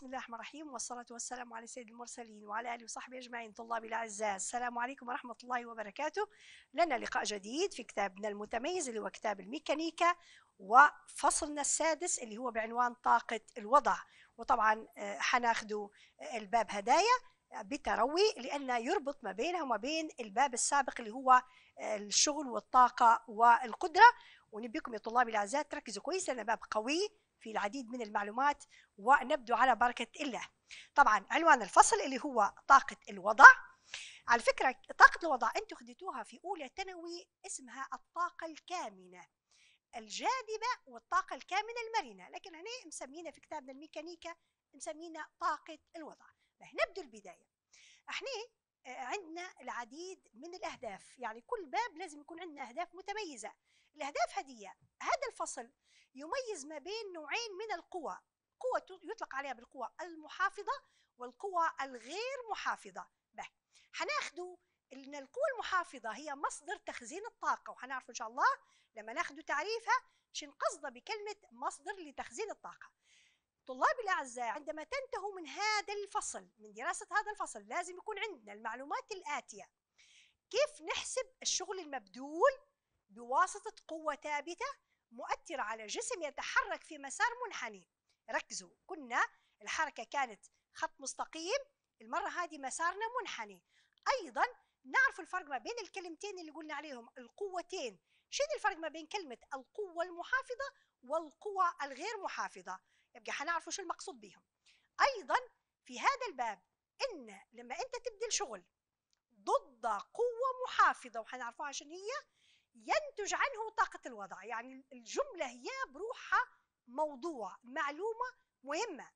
بسم الله الرحمن الرحيم والصلاة والسلام على سيد المرسلين وعلى آله وصحبه أجمعين طلابي الأعزاء السلام عليكم ورحمة الله وبركاته. لنا لقاء جديد في كتابنا المتميز اللي هو كتاب الميكانيكا وفصلنا السادس اللي هو بعنوان طاقة الوضع. وطبعا آه، حناخذوا الباب هدايا بتروي لأنه يربط ما بينه وما بين الباب السابق اللي هو الشغل والطاقة والقدرة. ونبيكم يا طلابي الأعزاء تركزوا كويس لأنه باب قوي. في العديد من المعلومات ونبدو على بركة الله. طبعا عنوان الفصل اللي هو طاقة الوضع. على فكرة طاقة الوضع أنتم خديتوها في أولى ثانوي اسمها الطاقة الكامنة الجاذبة والطاقة الكامنة المرنة. لكن هنا مسمينا في كتابنا الميكانيكا مسمينا طاقة الوضع. نبدو البداية. إحنا آه، عندنا العديد من الأهداف. يعني كل باب لازم يكون عندنا أهداف متميزة. الأهداف هدية هذا الفصل يميز ما بين نوعين من القوى قوة يطلق عليها بالقوى المحافظة والقوى الغير محافظة. به إن القوى المحافظة هي مصدر تخزين الطاقة وحنعرف إن شاء الله لما ناخدوا تعريفها شن قصدة بكلمة مصدر لتخزين الطاقة. طلابي الأعزاء عندما تنتهوا من هذا الفصل من دراسة هذا الفصل لازم يكون عندنا المعلومات الآتية. كيف نحسب الشغل المبذول بواسطة قوة ثابتة مؤثرة على جسم يتحرك في مسار منحني. ركزوا كنا الحركة كانت خط مستقيم المرة هذه مسارنا منحني. أيضا نعرف الفرق ما بين الكلمتين اللي قلنا عليهم القوتين. شنو الفرق ما بين كلمة القوة المحافظة والقوة الغير محافظة؟ يبقى حنعرف شو المقصود بهم أيضا في هذا الباب إن لما أنت تبذل شغل ضد قوة محافظة وحنعرفوها عشان هي؟ ينتج عنه طاقة الوضع. يعني الجملة هي بروحها موضوع معلومة مهمة.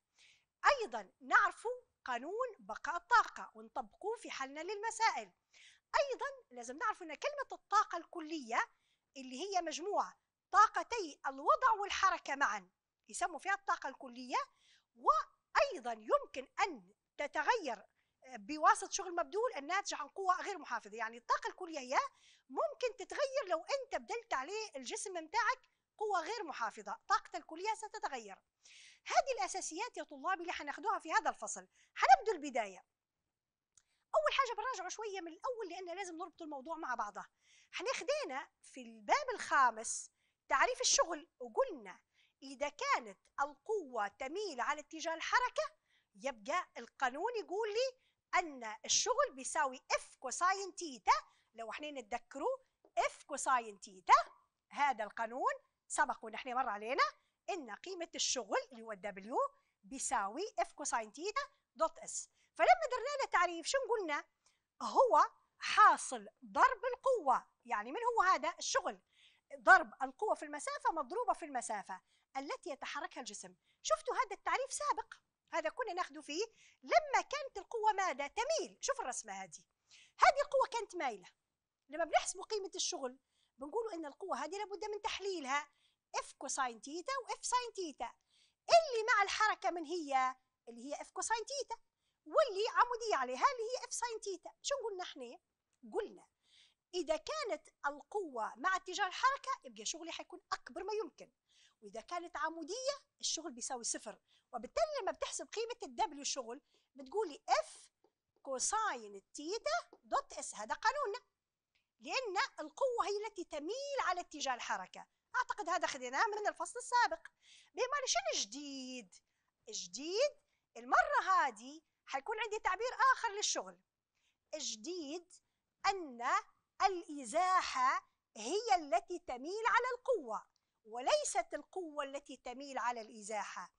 أيضا نعرف قانون بقاء الطاقة ونطبقوه في حلنا للمسائل. أيضا لازم نعرف أن كلمة الطاقة الكلية اللي هي مجموعة طاقتي الوضع والحركة معا يسموا فيها الطاقة الكلية وأيضا يمكن أن تتغير بواسطة شغل مبذول الناتج عن قوة غير محافظة. يعني الطاقة الكلية ممكن تتغير لو أنت بدلت عليه الجسم متاعك قوة غير محافظة. طاقة الكلية ستتغير. هذه الأساسيات يا طلابي اللي حناخدوها في هذا الفصل. حنبدو البداية. أول حاجة براجعه شوية من الأول لأن لازم نربط الموضوع مع بعضه. حناخدينا في الباب الخامس تعريف الشغل وقلنا إذا كانت القوة تميل على اتجاه الحركة يبقى القانون يقول لي أن الشغل بيساوي F cosine theta لو إحنا نتذكروا F cosine theta هذا القانون سبق ونحن مر علينا إن قيمة الشغل اللي هو ال W بيساوي F cosine theta dot S فلما درنا له تعريف شو قلنا هو حاصل ضرب القوة. يعني من هو هذا؟ الشغل. ضرب القوة في المسافة مضروبة في المسافة التي يتحركها الجسم. شفتوا هذا التعريف سابق؟ هذا كنا ناخذ فيه. لما كانت القوة ماذا؟ تميل. شوف الرسمة هذه. هذه القوة كانت مايلة. لما بنحسب قيمة الشغل بنقولوا إن القوة هذه لابد من تحليلها. F cosine theta و F sine theta اللي مع الحركة من هي؟ اللي هي F cosine theta واللي عمودية عليها اللي هي F sine theta شو قلنا إحنا؟ قلنا إذا كانت القوة مع اتجاه الحركة يبقى شغلي حيكون أكبر ما يمكن. وإذا كانت عمودية الشغل بيساوي صفر. وبالتالي لما بتحسب قيمة ال W شغل بتقولي F cosine theta dot S هذا قانوننا لأن القوة هي التي تميل على اتجاه الحركة. أعتقد هذا خذيناه من الفصل السابق. بما شنو جديد جديد المرة هذه حيكون عندي تعبير آخر للشغل. جديد أن الإزاحة هي التي تميل على القوة. وليست القوة التي تميل على الإزاحة.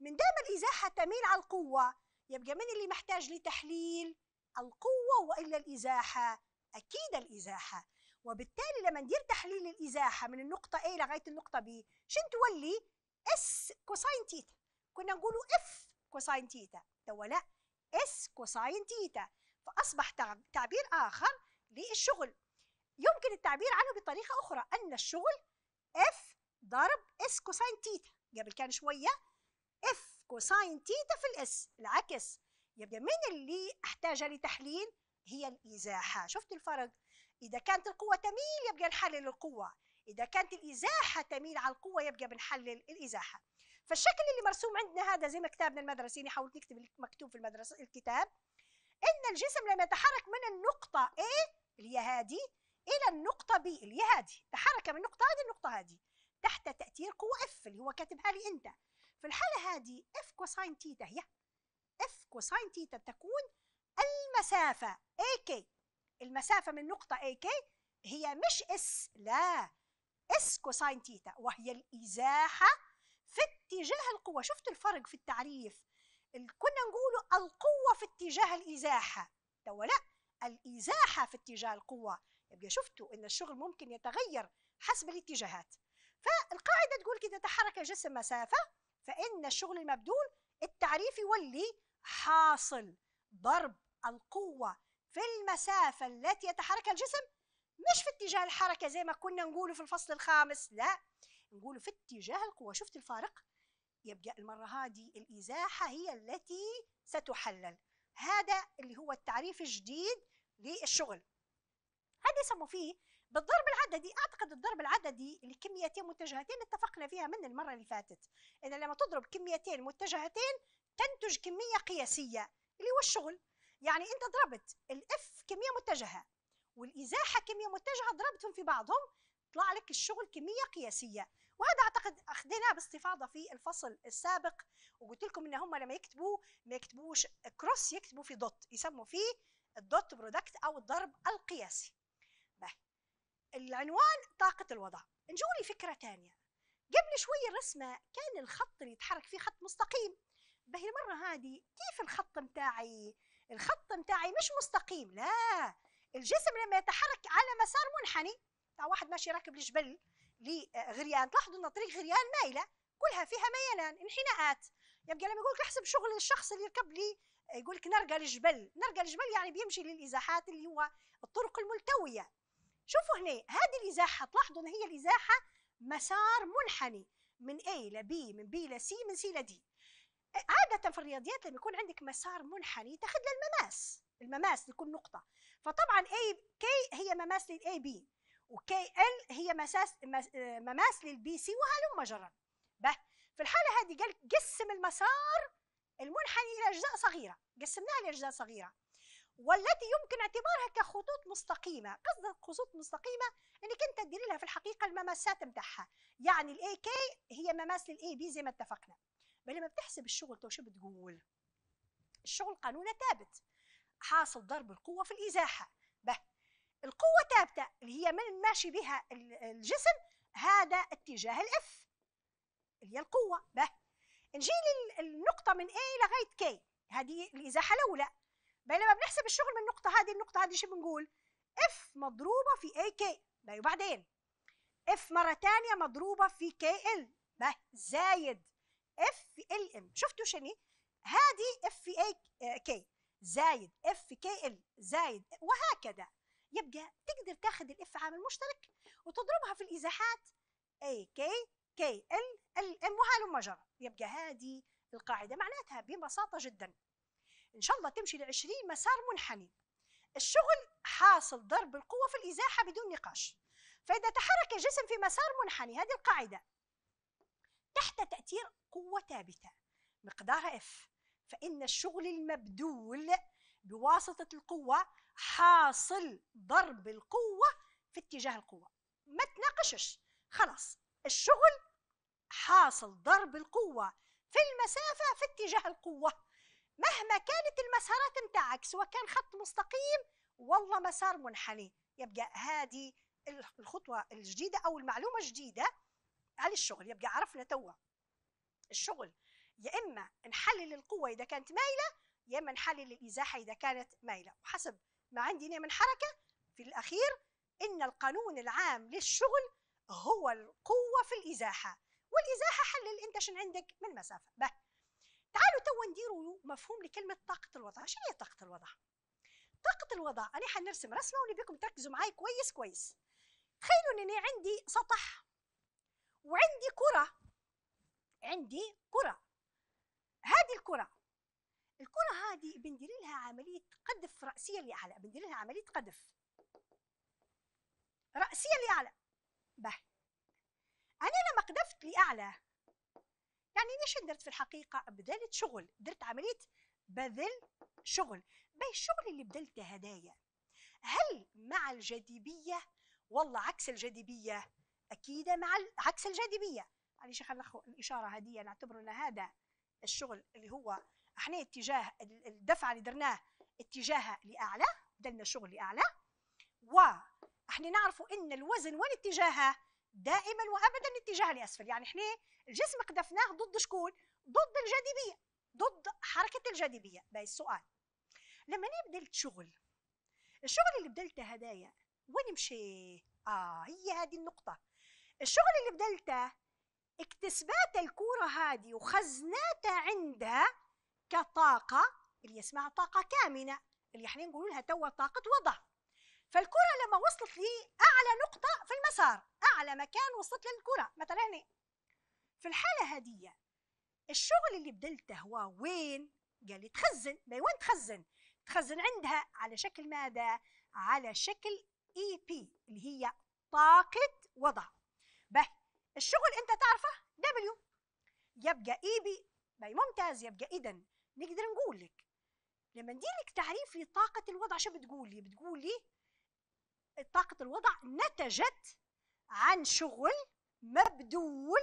من دام الإزاحة تميل على القوة يبقى من اللي محتاج لتحليل؟ القوة وإلا الإزاحة؟ أكيد الإزاحة. وبالتالي لما ندير تحليل الإزاحة من النقطة A لغاية النقطة B شن تولي؟ S cosine theta كنا نقولوا F cosine theta تو لا S cosine theta فأصبح تعبير آخر للشغل. يمكن التعبير عنه بطريقة أخرى. أن الشغل F ضرب S cosine theta قبل كان شوية F cosine theta في ال S العكس. يبقى من اللي أحتاج لتحليل؟ هي الإزاحة. شفت الفرق؟ إذا كانت القوة تميل يبقى نحلل القوة. إذا كانت الإزاحة تميل على القوة يبقى بنحلل الإزاحة. فالشكل اللي مرسوم عندنا هذا زي ما كتابنا المدرسي يعني حاولت نكتب مكتوب في المدرسة الكتاب إن الجسم لما يتحرك من النقطة A اللي هي هذه إلى النقطة B اللي هي هذه. تحرك من النقطة هذه النقطة هذه. تحت تأثير قوة F اللي هو كاتبها لي أنت. في الحالة هذه F cosine theta هي F cosine theta تكون المسافة AK المسافة من نقطة AK هي مش S لا. S cosine theta وهي الإزاحة في اتجاه القوة. شفت الفرق في التعريف؟ كنا نقول القوة في اتجاه الإزاحة. تو لا الإزاحة في اتجاه القوة. يبقى شفتوا إن الشغل ممكن يتغير حسب الاتجاهات. فالقاعدة تقول كده تحرك جسم مسافة فإن الشغل المبذول التعريف يولي حاصل. ضرب القوة في المسافة التي يتحرك الجسم مش في اتجاه الحركة زي ما كنا نقوله في الفصل الخامس لا نقوله في اتجاه القوة. شفت الفارق؟ يبقى المرة هذه الإزاحة هي التي ستحلل. هذا اللي هو التعريف الجديد للشغل. هذا يسموا فيه بالضرب العددي أعتقد الضرب العددي لكميتين متجهتين اتفقنا فيها من المرة اللي فاتت. ان لما تضرب كميتين متجهتين تنتج كمية قياسية اللي هو الشغل. يعني أنت ضربت ال F كمية متجهة والإزاحة كمية متجهة ضربتهم في بعضهم طلع لك الشغل كمية قياسية. وهذا أعتقد أخذناه باستفاضة في الفصل السابق وقلت لكم إن هم لما يكتبوا ما يكتبوش cross يكتبوا في dot يسموا فيه ال dot product أو الضرب القياسي. باهي العنوان طاقة الوضع. نجولي فكرة تانية. قبل شوي الرسمة كان الخط اللي يتحرك فيه خط مستقيم. به المرة هذه كيف الخط متاعي؟ الخط متاعي مش مستقيم لا. الجسم لما يتحرك على مسار منحني تاع واحد ماشي راكب الجبل لغريان تلاحظوا ان طريق غريان مايلة كلها فيها ميلان انحناءات. يبقى لما يقول لك احسب شغل الشخص اللي يركب لي يقول لك نرقى الجبل نرقى الجبل يعني بيمشي للإزاحات اللي هو الطرق الملتوية. شوفوا هنا هذه الإزاحة تلاحظوا إن هي الإزاحة مسار منحني من A ل B من B ل C من C ل D. عادة في الرياضيات لما يكون عندك مسار منحني تأخذ للمماس المماس لكل نقطة. فطبعا A K هي مماس لل A B وكي ال هي مساس مماس للبي سي وهلم جرا به. في الحالة هذه قال قسم المسار المنحني إلى أجزاء صغيرة. قسمناها لأجزاء صغيرة. والتي يمكن اعتبارها كخطوط مستقيمة قصد خطوط مستقيمة إنك أنت تدير لها في الحقيقة المماسات متاعها يعني ال AK هي مماس لل AB زي ما اتفقنا. بل لما بتحسب الشغل تو شو بتقول؟ الشغل قانونة ثابت. حاصل ضرب القوة في الإزاحة. باهي. القوة ثابتة اللي هي من ماشي بها الجسم هذا اتجاه ال F اللي هي القوة. باهي. نجي للنقطة من A لغاية K. هذه الإزاحة الأولى. بينما بنحسب الشغل من النقطة هذه النقطة هذه شو بنقول F مضروبة في AK باهي وبعدين F مرة ثانية مضروبة في KL باهي زايد F في LM شفتوا شنو؟ هذه F في AK زايد F في KL زايد وهكذا. يبقى تقدر تاخذ ال F عامل مشترك وتضربها في الإزاحات AK KL LM وهلم جرى يبقى هذه القاعدة معناتها ببساطة جدا. إن شاء الله تمشي ل 20 مسار منحني. الشغل حاصل ضرب القوة في الإزاحة بدون نقاش. فإذا تحرك الجسم في مسار منحني هذه القاعدة. تحت تأثير قوة ثابتة. مقدارها F فإن الشغل المبذول بواسطة القوة حاصل ضرب القوة في اتجاه القوة. ما تناقشش. خلاص. الشغل حاصل ضرب القوة في المسافة في اتجاه القوة. مهما كانت المسارات نتاعك سواء كان خط مستقيم والله مسار منحني. يبقى هذه الخطوة الجديدة أو المعلومة الجديدة على الشغل. يبقى عرفنا توا. الشغل يا إما نحلل القوة إذا كانت مايلة يا إما نحلل الإزاحة إذا كانت مايلة. وحسب ما عندي من حركة في الأخير إن القانون العام للشغل هو القوة في الإزاحة. والإزاحة حلل أنت شن عندك من مسافة. به. تعالوا توا نديروا مفهوم لكلمة طاقة الوضع. شنو هي طاقة الوضع؟ طاقة الوضع أنا حنرسم رسمة ونبيكم تركزوا معي كويس كويس. تخيلوا أني عندي سطح وعندي كرة. عندي كرة. هذه الكرة الكرة هذه بندير لها عملية قذف رأسية لأعلى بندير لها عملية قذف. رأسية لأعلى. به. أعلى يعني ليش درت في الحقيقة بذلت شغل درت عملية بذل شغل. باي الشغل اللي بذلته هدايا هل مع الجاذبية؟ والله عكس الجاذبية أكيد مع عكس الجاذبية. معلش خلينا الإشارة هدية نعتبر أن هذا الشغل اللي هو إحنا اتجاه الدفعة اللي درناه اتجاهها لأعلى دلنا الشغل لأعلى. وإحنا نعرفوا إن الوزن وين اتجاهه؟ دائما وابدا اتجاه لاسفل يعني إحنا الجسم قذفناه ضد شكون ضد الجاذبية. ضد حركة الجاذبية. باي السؤال. لما نبدا شغل الشغل اللي بدلته هدايا وين مشي آه هي هذه النقطة. الشغل اللي بدلته اكتسبات الكورة هذه وخزناتها عندها كطاقة اللي اسمها طاقة كامنة اللي إحنا نقول لها توا طاقة وضع. فالكرة لما وصلت لأعلى نقطة في المسار أعلى مكان وصلت للكرة مثلا هنا في الحالة هذه الشغل اللي بدلته هو وين؟ قال لي تخزن وين تخزن؟ تخزن عندها على شكل ماذا؟ على شكل EP اللي هي طاقة وضع باهي الشغل أنت تعرفه W يبقى EP باهي ممتاز يبقى اذا نقدر نقول لك لما ندير لك تعريف لطاقة الوضع شو بتقول لي؟ بتقول لي طاقة الوضع نتجت عن شغل مبذول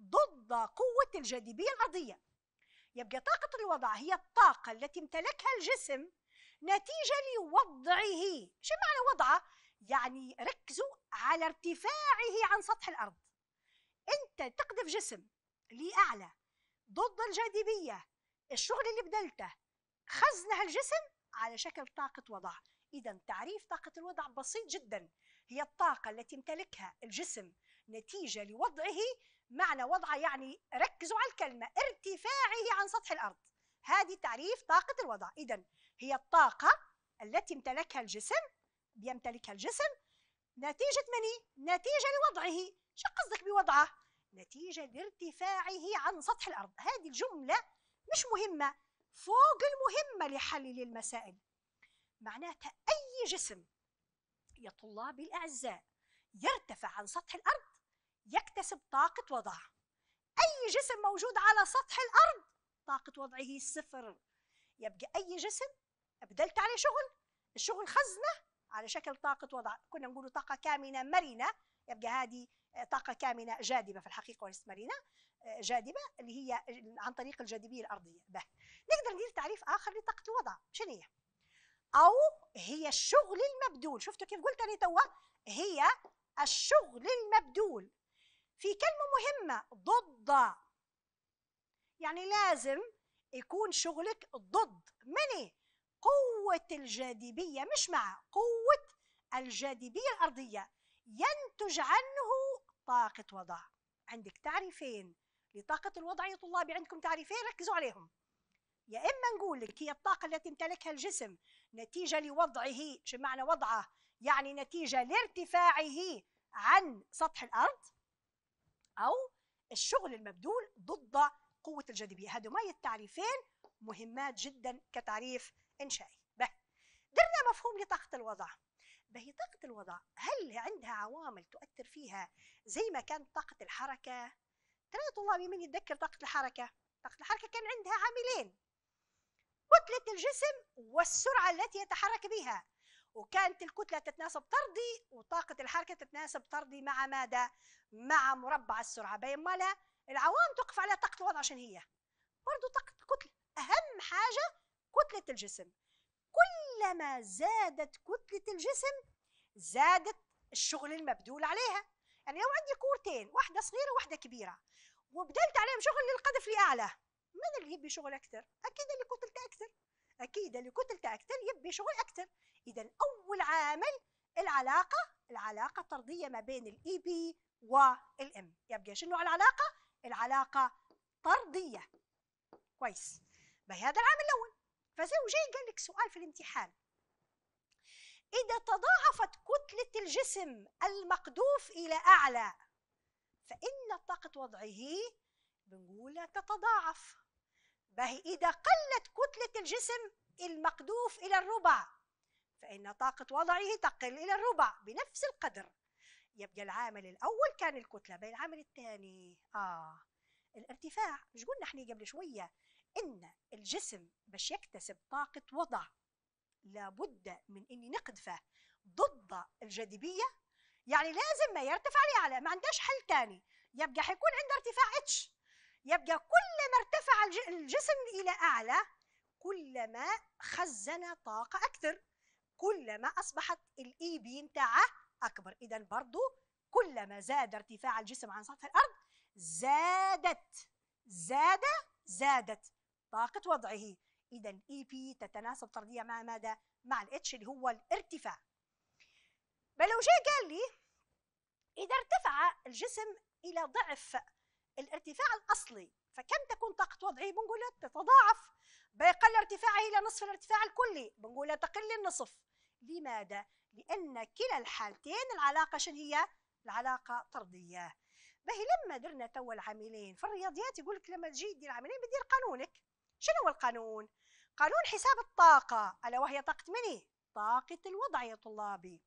ضد قوة الجاذبية الأرضية. يبقى طاقة الوضع هي الطاقة التي امتلكها الجسم نتيجة لوضعه. شو معنى وضعه؟ يعني ركزوا على ارتفاعه عن سطح الأرض. أنت تقذف جسم لأعلى ضد الجاذبية. الشغل اللي بدلته خزنها الجسم على شكل طاقة وضع. إذا تعريف طاقة الوضع بسيط جدا. هي الطاقة التي يمتلكها الجسم نتيجة لوضعه معنى وضعه يعني ركزوا على الكلمة ارتفاعه عن سطح الأرض. هذه تعريف طاقة الوضع. إذا هي الطاقة التي امتلكها الجسم يمتلكها الجسم نتيجة مني؟ نتيجة لوضعه. شو قصدك بوضعه؟ نتيجة لارتفاعه عن سطح الأرض. هذه الجملة مش مهمة فوق المهمة لحل المسائل. معناتها أي جسم يا طلابي الأعزاء يرتفع عن سطح الأرض يكتسب طاقة وضع. أي جسم موجود على سطح الأرض طاقة وضعه صفر. يبقى أي جسم أبدلت عليه شغل الشغل خزنة على شكل طاقة وضع. كنا نقول طاقة كامنة مرنة يبقى هذه طاقة كامنة جاذبة في الحقيقة وليست مرنة جاذبة اللي هي عن طريق الجاذبية الأرضية. به. نقدر ندير تعريف آخر لطاقة الوضع. شنو هي؟ أو هي الشغل المبذول. شفتوا كيف قلت أنا توا؟ هي الشغل المبذول. في كلمة مهمة ضد. يعني لازم يكون شغلك ضد. من قوة الجاذبية مش مع قوة الجاذبية الأرضية. ينتج عنه طاقة وضع. عندك تعريفين لطاقة الوضع يا طلابي عندكم تعريفين؟ ركزوا عليهم. يا إما نقول لك هي الطاقة التي امتلكها الجسم نتيجة لوضعه شو معنى وضعه؟ يعني نتيجة لارتفاعه عن سطح الأرض أو الشغل المبذول ضد قوة الجاذبية. هذو ما التعريفين مهمات جدا كتعريف إنشائي. به درنا مفهوم لطاقة الوضع. به طاقة الوضع هل عندها عوامل تؤثر فيها زي ما كانت طاقة الحركة؟ ترى طلابي من يتذكر طاقة الحركة؟ طاقة الحركة كان عندها عاملين. كتلة الجسم والسرعة التي يتحرك بها. وكانت الكتلة تتناسب طردي وطاقة الحركة تتناسب طردي مع ماذا؟ مع مربع السرعة. بينما لا العوام تقف على طاقة الوضع عشان هي؟ برضو طاقة الكتلة أهم حاجة كتلة الجسم. كلما زادت كتلة الجسم زادت الشغل المبذول عليها. يعني لو عندي كورتين واحدة صغيرة وواحدة كبيرة وبدلت عليهم شغل للقذف لأعلى من اللي يبي شغل أكثر؟ أكيد اللي كتلته أكثر. أكيد اللي كتلته أكثر يبي شغل أكثر. إذا أول عامل العلاقة العلاقة طردية ما بين الإي بي والإم يبقى شنو العلاقة؟ العلاقة طردية. كويس. بهذا العامل الأول. فزي وجاي قال لك سؤال في الامتحان. إذا تضاعفت كتلة الجسم المقذوف إلى أعلى فإن طاقة وضعه بنقول تتضاعف. به إذا قلت كتلة الجسم المقذوف إلى الربع فإن طاقة وضعه تقل إلى الربع بنفس القدر. يبقى العامل الأول كان الكتلة بين العامل الثاني. آه. الارتفاع مش قلنا إحنا قبل شوية إن الجسم باش يكتسب طاقة وضع لابد من إني نقذفه ضد الجاذبية يعني لازم ما يرتفع لأعلى ما عندهاش حل تاني. يبقى حيكون عنده ارتفاع H يبقى كلما ارتفع الجسم إلى أعلى كلما خزن طاقة أكثر كلما أصبحت ال EP متاعه أكبر. إذا برضو كلما زاد ارتفاع الجسم عن سطح الأرض زادت زاد زادت طاقة وضعه. إذا الإي بي تتناسب طرديا مع ماذا؟ مع الإتش اللي هو الارتفاع. بل لو جاء قال لي إذا ارتفع الجسم إلى ضعف الارتفاع الأصلي فكم تكون طاقة وضعه؟ بنقول تتضاعف بيقل ارتفاعه إلى نصف الارتفاع الكلي بنقول تقل النصف لماذا؟ لأن كلا الحالتين العلاقة شنو هي؟ العلاقة طردية باهي لما درنا تو العاملين في الرياضيات يقول لك لما تجي تدير عاملين بتدير قانونك شنو هو القانون؟ قانون حساب الطاقة ألا وهي طاقة مني؟ طاقة الوضع يا طلابي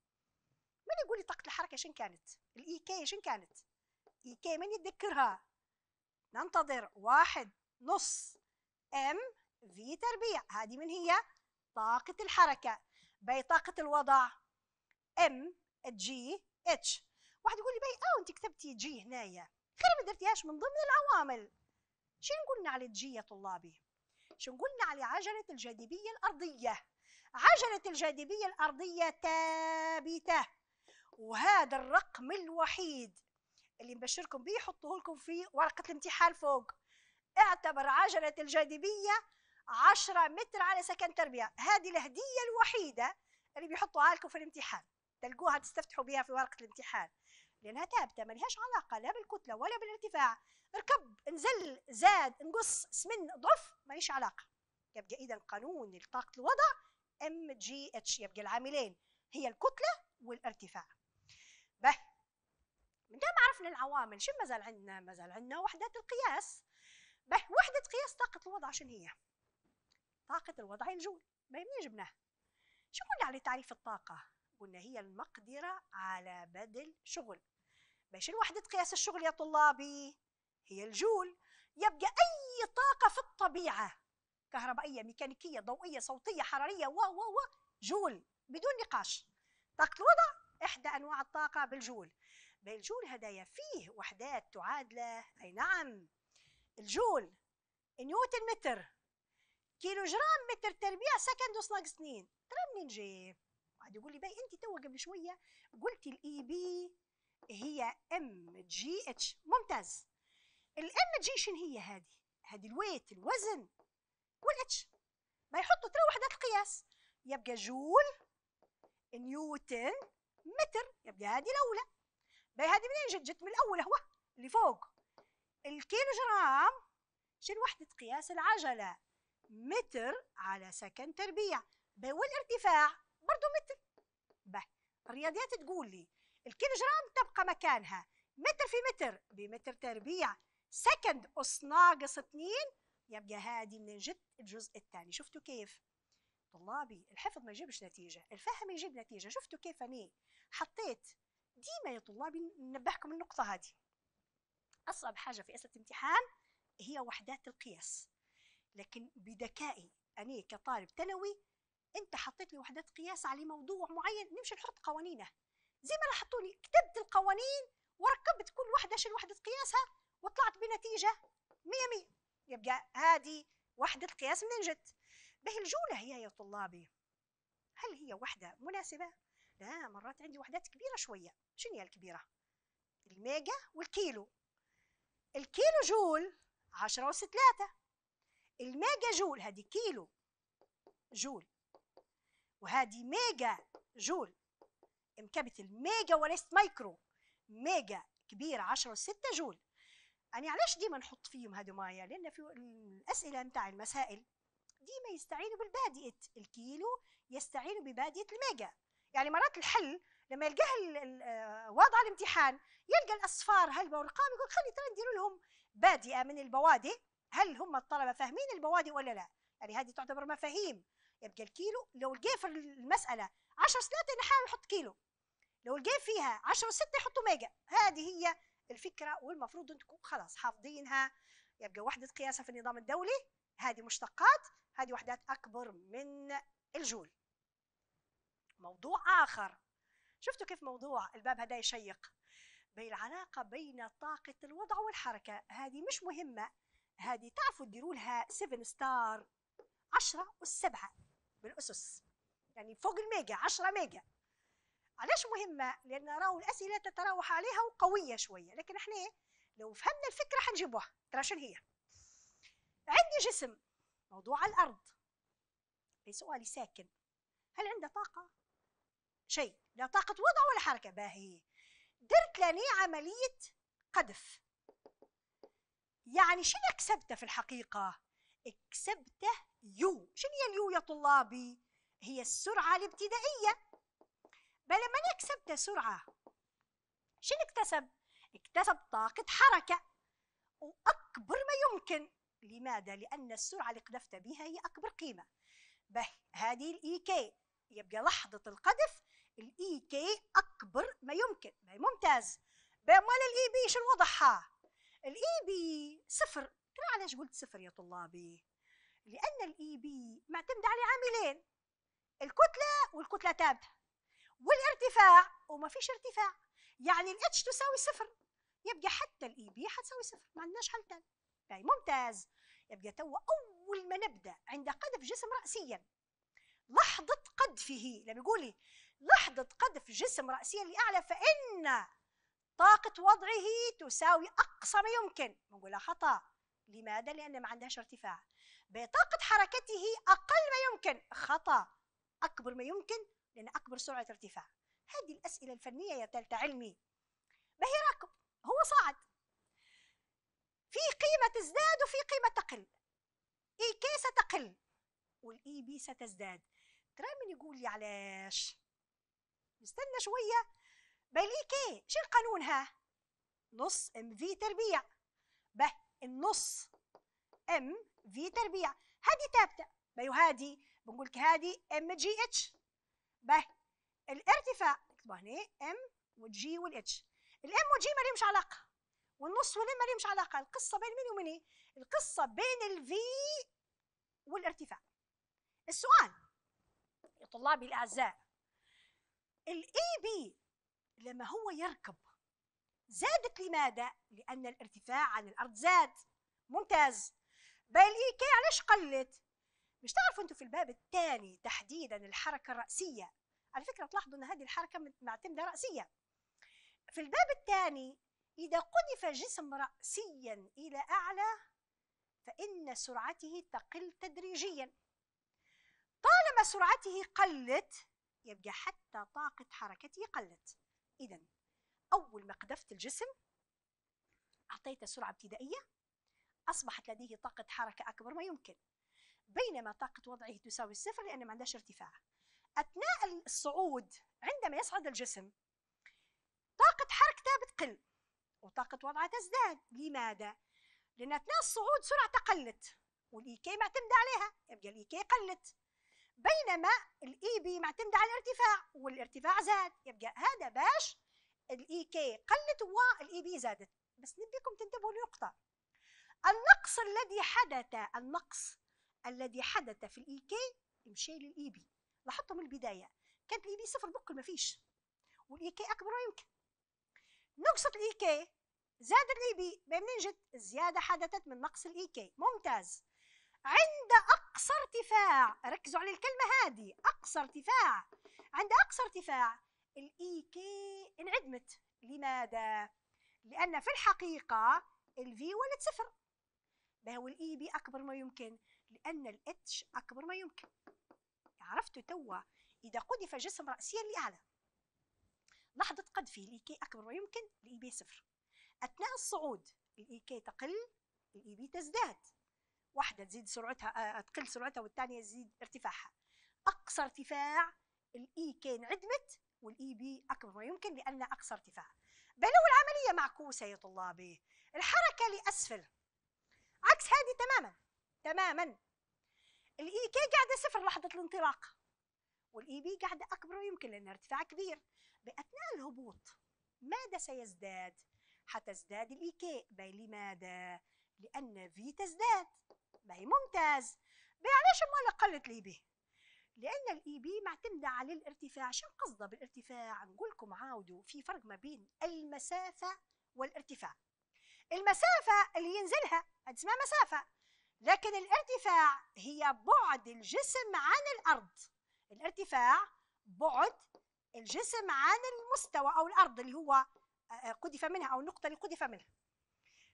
من يقول لي طاقة الحركة شن كانت؟ ال EK شن كانت؟ EK من يتذكرها؟ ننتظر واحد نص MV تربيع. هذه من هي طاقة الحركة. باهي طاقة الوضع MGH. واحد يقول لي باهي آه انت كتبتي G هنايا. خير ما درتيهاش من ضمن العوامل. شو قلنا على ال G يا طلابي؟ شو قلنا على عجلة الجاذبية الأرضية؟ عجلة الجاذبية الأرضية ثابتة. وهذا الرقم الوحيد. اللي مبشركم بيه حطوه لكم في ورقة الامتحان فوق. اعتبر عجلة الجاذبية 10 متر على second تربيع. هذه الهدية الوحيدة اللي بيحطوها لكم في الامتحان. تلقوها تستفتحوا بها في ورقة الامتحان. لأنها ثابتة ما لهاش علاقة لا بالكتلة ولا بالارتفاع. ركب انزل زاد انقص سمن ضعف ما ليش علاقة. يبقى إذا قانون طاقة الوضع MGH يبقى العاملين. هي الكتلة والارتفاع. باهي. من عرفنا العوامل. شو ما زال عندنا؟ ما زال عندنا وحدات القياس. باهي وحدة قياس طاقة الوضع شنو هي؟ طاقة الوضع الجول ما منين جبناه؟ شو قلنا على تعريف الطاقة؟ قلنا هي المقدرة على بذل شغل. باش وحدة قياس الشغل يا طلابي هي الجول. يبقى أي طاقة في الطبيعة كهربائية ميكانيكية ضوئية صوتية حرارية و و و جول بدون نقاش. طاقة الوضع إحدى أنواع الطاقة بالجول. بالجول هدايا فيه وحدات تعادله. أي نعم. الجول نيوتن متر كيلو جرام متر تربيع second أس ناقص اثنين ترى منين جاي؟ واحد يقول لي باهي أنت تو قبل شوية قلتي ال EP هي MGH ممتاز. ال MG شنو هي هذه؟ هذه ال weight الوزن. وال H ما يحطوا ترى وحدات القياس. يبقى جول نيوتن متر. يبقى هذه الأولى. باهي هذه منين جت؟ جت من الأول هو اللي فوق. الكيلو جرام شنو وحدة قياس العجلة؟ متر على second تربيع. والارتفاع؟ برضو متر. باهي. الرياضيات تقول لي الكيلو جرام تبقى مكانها. متر في متر بمتر تربيع. second أس ناقص اثنين. يبقى هذه منين جت الجزء الثاني. شفتوا كيف؟ طلابي الحفظ ما يجيبش نتيجة. الفهم يجيب نتيجة. شفتوا كيف أني حطيت ديما يا طلابي ننبهكم النقطة هذه. أصعب حاجة في أسئلة الامتحان هي وحدات القياس. لكن بذكائي أنا كطالب ثانوي أنت حطيت لي وحدات قياس على موضوع معين نمشي نحط قوانينه. زي ما حطوني كتبت القوانين وركبت كل وحدة شنو وحدة قياسها وطلعت بنتيجة مية مية. يبقى هذه وحدة قياس منين جت؟ به الجولة هي يا طلابي. هل هي وحدة مناسبة؟ لا مرات عندي وحدات كبيرة شوية. شنو هي الكبيرة؟ الميجا والكيلو. الكيلو جول عشرة أس ثلاثة. الميجا جول هذه كيلو جول. وهذه ميجا جول. M capital الميجا وليست مايكرو. ميجا كبيرة عشرة أس ستة جول. يعني علاش ديما نحط فيهم هادو معايا لأن في الأسئلة متاع المسائل ديما يستعينوا بالبادئة. الكيلو يستعينوا ببادئة الميجا. يعني مرات الحل لما يلقاه آه، وضع الامتحان يلقى الأصفار هلبة والارقام يقول خلي ترى ندير لهم بادئة من البوادئ هل هم الطلبة فاهمين البوادئ ولا لا؟ يعني هذه تعتبر مفاهيم. يبقى الكيلو لو لقيه في المسألة 10 أس ثلاثة نحاول نحط كيلو لو لقيت فيها 10 أس 6 يحطوا ميجا. هذه هي الفكرة والمفروض أنتم خلاص حافظينها. يبقى وحدة قياسها في النظام الدولي هذه مشتقات هذه وحدات أكبر من الجول. موضوع آخر. شفتوا كيف موضوع الباب هذا يشيق؟ بين العلاقة بين طاقة الوضع والحركة. هذه مش مهمة. هذه تعرفوا تديروا لها 7 star 10 والسبعة بالأسس. يعني فوق الميجا 10 ميجا. علاش مهمة؟ لأن راهو الأسئلة تتراوح عليها وقوية شوية. لكن إحنا لو فهمنا الفكرة حنجيبوها. ترى شنو هي؟ عندي جسم. موضوع الأرض. سؤالي ساكن. هل عنده طاقة؟ شيء لا طاقة وضع ولا حركة. باهي. درت لاني عملية قذف. يعني شنو كسبته في الحقيقة؟ كسبته يو. شنو هي اليو يا طلابي؟ هي السرعة الابتدائية. بل لما كسبت سرعة شنو اكتسب؟ اكتسب طاقة حركة. وأكبر ما يمكن. لماذا؟ لأن السرعة اللي قذفت بها هي أكبر قيمة. باهي هذه ال EK يبقى لحظة القذف ال EK أكبر ما يمكن ما ممتاز. باهي امال ال EP شو وضعها؟ ال EP صفر. ترى علاش قلت صفر يا طلابي؟ لأن ال EP معتمد على عاملين الكتلة والكتلة ثابتة والارتفاع وما فيش ارتفاع. يعني ال H تساوي صفر. يبقى حتى ال EP حتساوي صفر. ما عندناش حل تاني. طيب ممتاز. يبقى تو أول ما نبدأ عند قذف جسم راسيا لحظة قذفه. لما يقولي لحظة قذف جسم رأسيا لأعلى فإن طاقة وضعه تساوي أقصى ما يمكن. نقولها خطأ. لماذا؟ لأن ما عندهاش ارتفاع. بطاقة حركته أقل ما يمكن. خطأ. أكبر ما يمكن لأن أكبر سرعة ارتفاع. هذه الأسئلة الفنية يا تالتة علمي. ما هي راكب هو صعد في قيمة تزداد وفي قيمة تقل. EK ستقل؟ وال EP ستزداد. ترى من يقول لي علاش؟ نستنى شوية. باهي ال EK شو قانونها نص MV تربيع. به النص M V تربيع. هذه ثابتة. بيو هذه بنقول لك هذه M G H. به الارتفاع اكتبوا هنا ام والجي والاتش. ال M وال G ما لهمش علاقة. والنص وال M ما لهمش علاقة. القصة بين مين ومين القصة بين ال V والارتفاع. السؤال يا طلابي الأعزاء ال EP لما هو يركب زادت لماذا؟ لأن الارتفاع عن الأرض زاد. ممتاز. بل الاي كي علاش قلت؟ مش تعرفوا أنتم في الباب الثاني تحديدا الحركة الرأسية. على فكرة تلاحظوا إن هذه الحركة معتمدة رأسية. في الباب الثاني إذا قذف جسم راسيا إلى أعلى فإن سرعته تقل تدريجيا. طالما سرعته قلت يبقى حتى طاقة حركته قلت. اذا أول ما قذفت الجسم أعطيته سرعة ابتدائية أصبحت لديه طاقة حركة أكبر ما يمكن. بينما طاقة وضعه تساوي الصفر لأن ما عندهاش ارتفاع. أثناء الصعود عندما يصعد الجسم طاقة حركته بتقل وطاقة وضعه تزداد. لماذا؟ لأن أثناء الصعود سرعته قلت وال EK معتمدة عليها يبقى ال EK قلت. بينما ال EP معتمدة على الارتفاع والارتفاع زاد. يبقى هذا باش ال EK قلت وال EP زادت. بس نبيكم تنتبهوا لنقطة. النقص الذي حدث النقص الذي حدث في ال EK مشى لل EP لاحظتوا من البداية. كانت ال EP صفر بكل ما فيش. وال EK أكبر ما يمكن نقصت ال EK زاد ال EP منين جت؟ الزياده حدثت من نقص ال EK ممتاز. عند أقصى ارتفاع. ركزوا على الكلمة هذه. أقصى ارتفاع. عند أقصى ارتفاع. ال EK انعدمت. لماذا؟ لأن في الحقيقة ال V ولت صفر. ما هو ال EP أكبر ما يمكن؟ لأن ال H أكبر ما يمكن. عرفتوا توا؟ إذا قذف جسم رأسيا لأعلى. لحظة قذفه. ال EK أكبر ما يمكن؟ ال EP صفر. أثناء الصعود ال EK تقل ال EP تزداد. واحدة تزيد سرعتها آه تقل سرعتها والثانية تزيد ارتفاعها. أقصى ارتفاع ال EK انعدمت وال EP أكبر ما يمكن لأن أقصى ارتفاع. بل العملية معكوسة يا طلابي. الحركة لأسفل. عكس هذه تماما تماما. ال EK قاعدة صفر لحظة الانطلاق. وال EP قاعدة أكبر يمكن لأن ارتفاع كبير. بأثناء الهبوط ماذا سيزداد؟ حتزداد ال EK لماذا؟ لأن V تزداد. باهي ممتاز. علاش ما قلت ال EP؟ لأن ال EP معتمدة على الارتفاع. شو قصده بالارتفاع؟ نقول لكم عاودوا في فرق ما بين المسافة والارتفاع. المسافة اللي ينزلها اسمها مسافة لكن الارتفاع هي بعد الجسم عن الأرض. الارتفاع بعد الجسم عن المستوى أو الأرض اللي هو آه، قذف منها أو النقطة اللي قذف منها.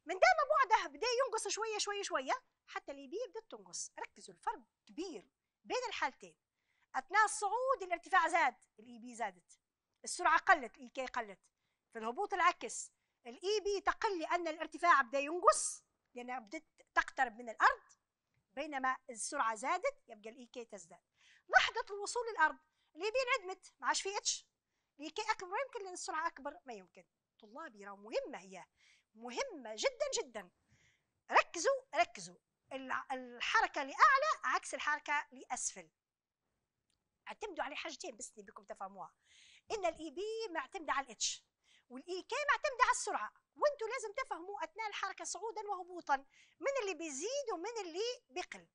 مادام بعده بدأ ينقص شوية شوية شوية حتى ال EP بدأت تنقص. ركزوا الفرق كبير بين الحالتين. أثناء الصعود الارتفاع زاد ال EP زادت. السرعة قلت ال EK قلت. في الهبوط العكس ال EP تقل لأن الارتفاع بدا ينقص لانها بدأت تقترب من الأرض. بينما السرعة زادت يبقى ال EK تزداد. لحظه الوصول للأرض ال EP انعدمت ما عادش في H ال EK أكبر ما يمكن لأن السرعة أكبر ما يمكن. طلابي راه مهمة هي. مهمة جدا جدا. ركزوا ركزوا. الحركة لاعلى عكس الحركة لاسفل اعتمدوا على حاجتين نبيكم تفهموها. إن ال EP معتمده على ال H وال EK معتمده على السرعة. وأنتم لازم تفهموا أثناء الحركة صعودا وهبوطا من اللي بيزيد ومن اللي بيقل.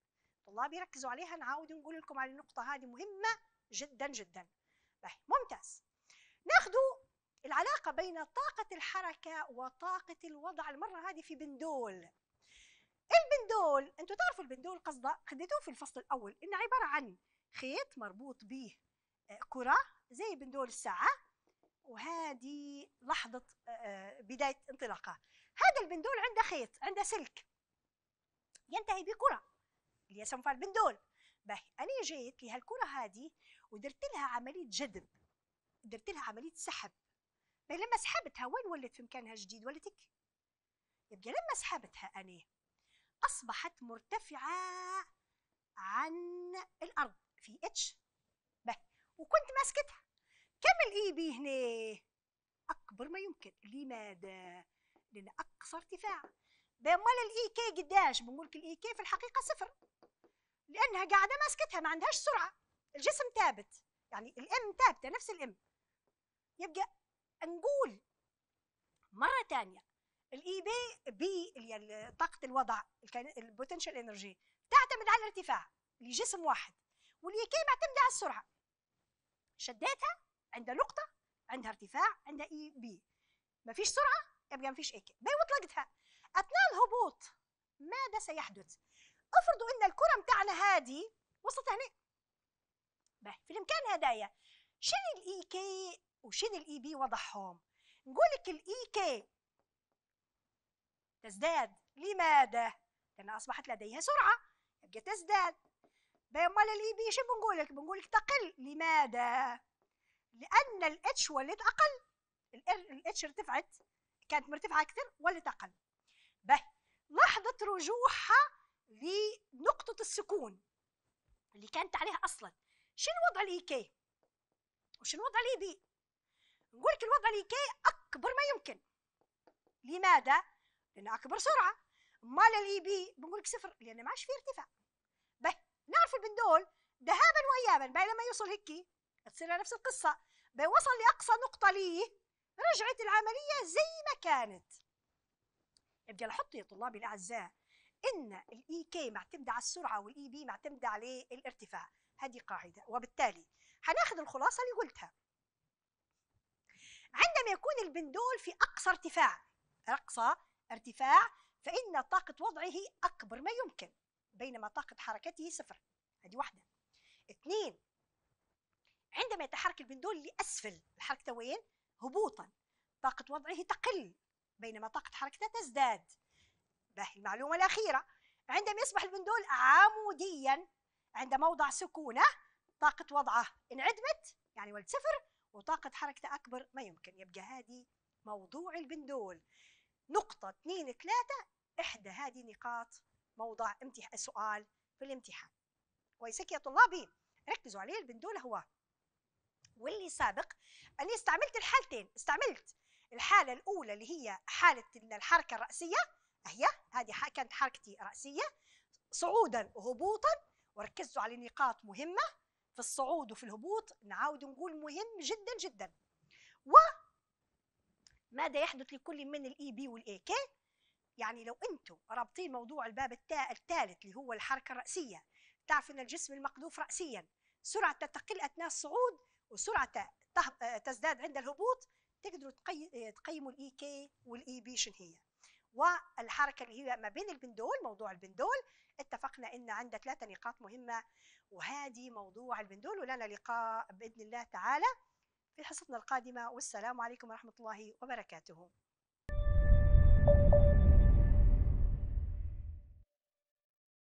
طلابي ركزوا عليها نعاود نقول لكم على النقطة هذه مهمة جدا جدا. ممتاز. ناخذوا العلاقة بين طاقة الحركة وطاقة الوضع المرة هذه في بندول. البندول أنتم تعرفوا البندول قصدة؟ خديتوه في الفصل الأول إنه عبارة عن خيط مربوط به آه، كرة زي بندول الساعة وهذه لحظة آه، آه، بداية انطلاقها هذا البندول عنده خيط عنده سلك ينتهي بكرة اللي يسمى البندول. باهي أنا جيت لهالكرة هذه ودرت لها عملية جذب درت لها عملية سحب. لما سحبتها وين ولت في مكانها الجديد ولتك يبقى لما سحبتها أنا أصبحت مرتفعة عن الأرض في H. باهي وكنت ماسكتها. كم ال EP هنا؟ أكبر ما يمكن. لماذا؟ لأن أقصى ارتفاع. بينما ال EK قداش؟ بنقول لك ال EK في الحقيقة صفر. لأنها قاعدة ماسكتها ما عندهاش سرعة. الجسم ثابت. يعني ال M ثابتة نفس ام يبقى نقول مرة ثانية. ال EP P اللي طاقة الوضع ال potential energy تعتمد على الارتفاع لجسم واحد وال EK معتمده على السرعة. شديتها عندها نقطة عندها ارتفاع عندها EP. ما فيش سرعة يبقى ما فيش EK وطلقتها. أثناء الهبوط ماذا سيحدث؟ افرضوا إن الكرة متاعنا هذه وصلت هنا باهي في الإمكان هدايا. شيل ال EK وشيل ال EP وضعهم؟ نقول لك ال EK تزداد. لماذا؟ لأن أصبحت لديها سرعة. يبقى تزداد. بينما شو بنقول لك بنقول لك تقل. لماذا؟ لأن ال H ولت أقل. ال H ارتفعت. كانت مرتفعة أكثر ولت أقل. به لحظة رجوعها لنقطة السكون اللي كانت عليها أصلا. شنو وضع ال EK وشنو وضع ال EP نقول لك الوضع ال EK أكبر ما يمكن. لماذا؟ لأن أكبر سرعة. مال ال EP بنقول لك صفر لأن ما عادش في ارتفاع. به نعرف البندول ذهابا وايابا بينما يوصل هيك تصير نفس القصة. بوصل لأقصى نقطة ليه رجعت العملية زي ما كانت. يبقى نحط يا طلابي الأعزاء إن الإي كي معتمدة على السرعة والإي بي معتمدة على الارتفاع. هذه قاعدة. وبالتالي هناخذ الخلاصة اللي قلتها. عندما يكون البندول في أقصى ارتفاع أقصى ارتفاع فإن طاقة وضعه أكبر ما يمكن بينما طاقة حركته صفر. هذه واحدة. اثنين عندما يتحرك البندول لأسفل الحركة وين؟ هبوطا. طاقة وضعه تقل بينما طاقة حركته تزداد. به المعلومة الأخيرة. عندما يصبح البندول عموديا عند موضع سكونة طاقة وضعه انعدمت يعني ولد صفر وطاقة حركته أكبر ما يمكن. يبقى هذه موضوع البندول. نقطة اثنين ثلاثة إحدى. هذه نقاط موضع سؤال في الامتحان. كويسك يا طلابي ركزوا عليه البندول هو. واللي سابق أني استعملت الحالتين. استعملت الحالة الأولى اللي هي حالة الحركة الرأسية. هي هذه كانت حركتي رأسية. صعودا وهبوطا. وركزوا على نقاط مهمة. في الصعود وفي الهبوط نعاود نقول مهم جدا جدا. وماذا يحدث لكل من ال EP وال EK يعني لو أنتم رابطين موضوع الباب الثالث اللي هو الحركة الرأسية تعرف إن الجسم المقذوف راسيا سرعته تقل أثناء الصعود وسرعته تزداد عند الهبوط تقدروا تقيموا ال EK وال EP شنو هي. والحركة اللي هي ما بين البندول موضوع البندول اتفقنا إن عندنا ثلاثة نقاط مهمة وهذه موضوع البندول ولنا لقاء بإذن الله تعالى. في حصتنا القادمة والسلام عليكم ورحمة الله وبركاته.